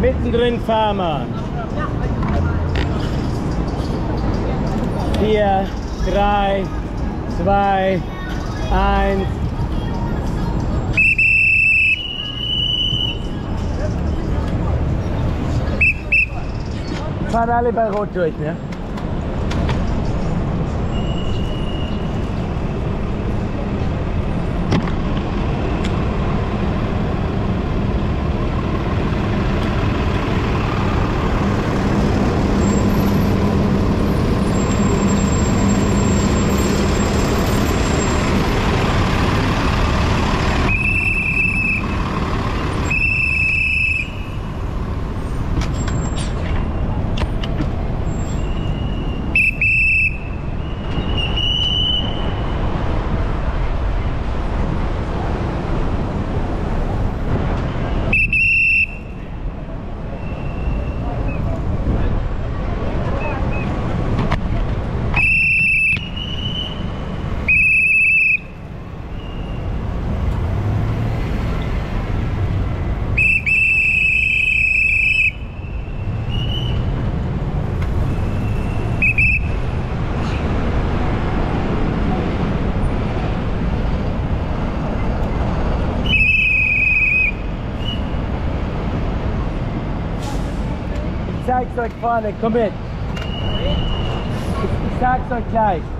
Mittendrin wir. Vier, drei, zwei, eins. Fahren alle bei Rot durch, ne? tags like fun and in the like okay.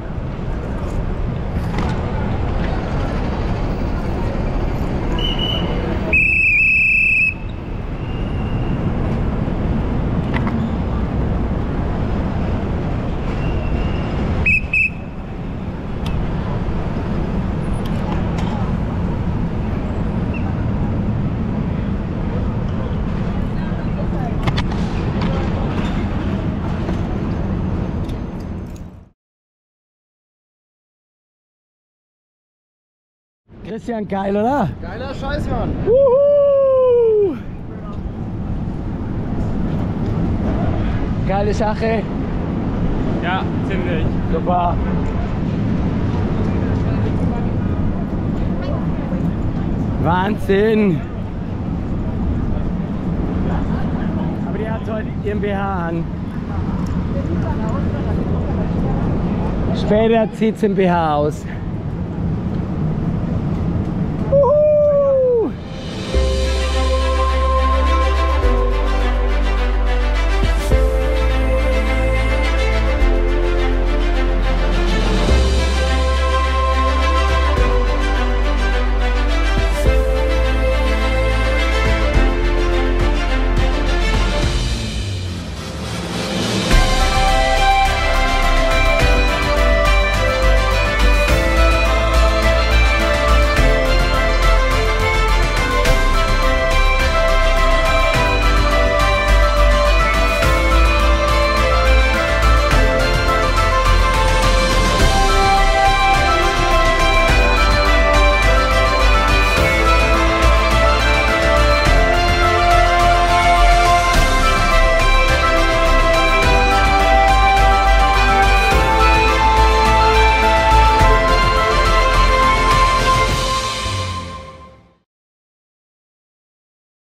Christian, geil, oder? Geiler Scheiß, Mann. Wuhu! Geile Sache. Ja, ziemlich. Super. Wahnsinn. Aber die hat heute ihren BH an. Später zieht sie den BH aus.